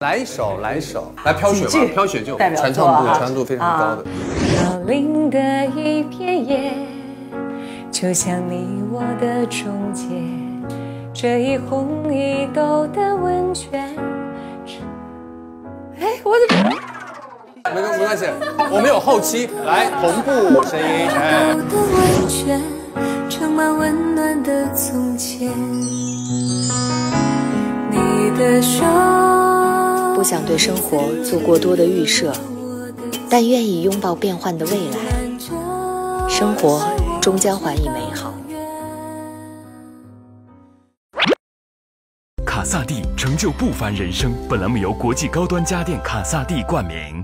来一首，来一首，来飘雪吧，飘雪就代表传唱度传唱度非常高的。飘零的一片叶，就像你我的终结。这一红一豆的温泉。哎，我怎么？没关没关系，我们有后期来同步声音，哎。的温泉，盛满温暖的从前。你的手，不想对生活做过多的预设，但愿意拥抱变幻的未来。生活终将还以美好。卡萨帝成就不凡人生。本栏目由国际高端家电卡萨帝冠名。